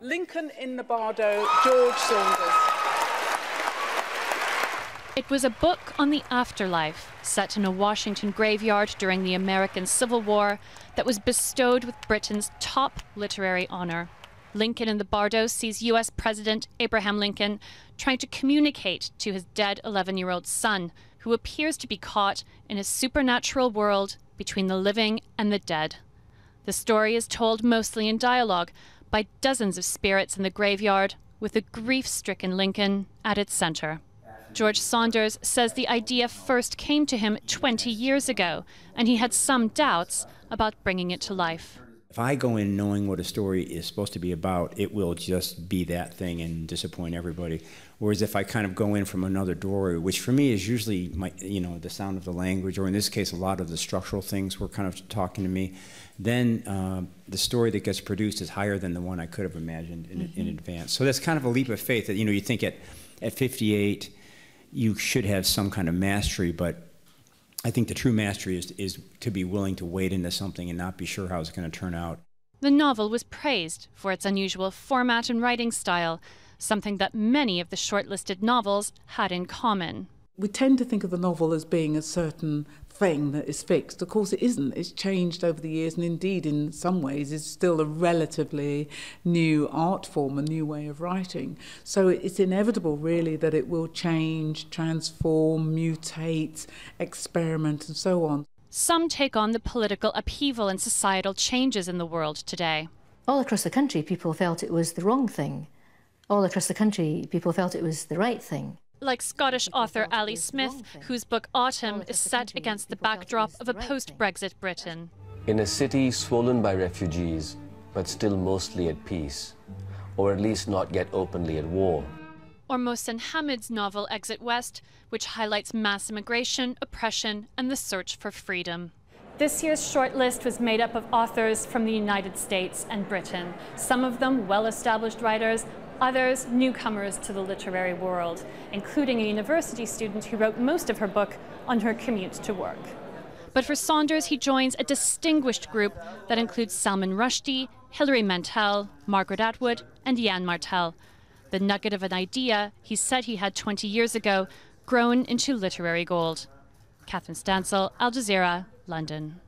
Lincoln in the Bardo, George Saunders. It was a book on the afterlife, set in a Washington graveyard during the American Civil War, that was bestowed with Britain's top literary honor. Lincoln in the Bardo sees US President Abraham Lincoln trying to communicate to his dead 11 year old son, who appears to be caught in a supernatural world between the living and the dead. The story is told mostly in dialogue by dozens of spirits in the graveyard, with a grief stricken Lincoln at its center. George Saunders says the idea first came to him 20 years ago, and he had some doubts about bringing it to life. If I go in knowing what a story is supposed to be about, it will just be that thing and disappoint everybody. Whereas if I kind of go in from another doorway, which for me is usually my, you know, the sound of the language, or in this case, a lot of the structural things were kind of talking to me, then uh, the story that gets produced is higher than the one I could have imagined in, mm-hmm. in advance. So that's kind of a leap of faith that you know you think at at 58 you should have some kind of mastery, but I think the true mastery is, is to be willing to wade into something and not be sure how it's going to turn out. The novel was praised for its unusual format and writing style, something that many of the shortlisted novels had in common. We tend to think of the novel as being a certain thing that is fixed. Of course, it isn't. It's changed over the years, and indeed, in some ways, is still a relatively new art form, a new way of writing. So it's inevitable, really, that it will change, transform, mutate, experiment, and so on. Some take on the political upheaval and societal changes in the world today. All across the country, people felt it was the wrong thing. All across the country, people felt it was the right thing like Scottish author Ali Smith, whose book Autumn is set against the backdrop of a post Brexit Britain. In a city swollen by refugees, but still mostly at peace, or at least not yet openly at war. Or Mohsin Hamid's novel Exit West, which highlights mass immigration, oppression, and the search for freedom. This year's shortlist was made up of authors from the United States and Britain, some of them well established writers, others newcomers to the literary world, including a university student who wrote most of her book on her commute to work. But for Saunders, he joins a distinguished group that includes Salman Rushdie, Hilary Mantel, Margaret Atwood, and Yann Martel. The nugget of an idea he said he had 20 years ago, grown into literary gold. Catherine Stancl, Al Jazeera, London.